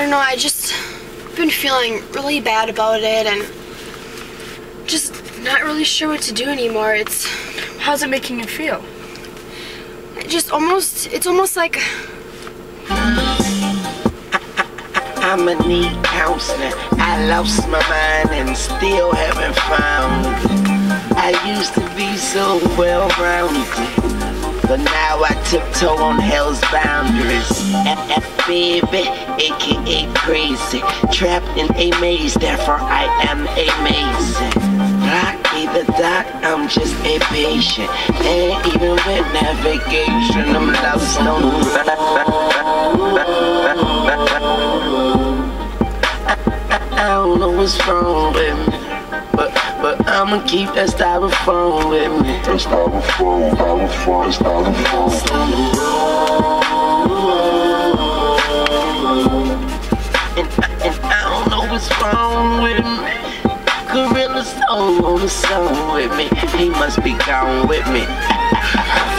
don't know, I just been feeling really bad about it and just not really sure what to do anymore. It's How's it making you feel? just almost, it's almost like I'ma need counseling. I lost my mind and still haven't found it. I used to be so well rounded, but now I tiptoe on hell's boundaries. F, baby, aka crazy, trapped in a maze, therefore I am amazing. Block me the doc, I'm just a patient. And even with navigation, I'm lost on I don't know what's wrong with me. I'ma keep that styrofoam with me. That styrofoam, styrofoam, styrofoam. And, and I don't know what's wrong with me. Gorilla Zoe on the song with me. He must be gone with me.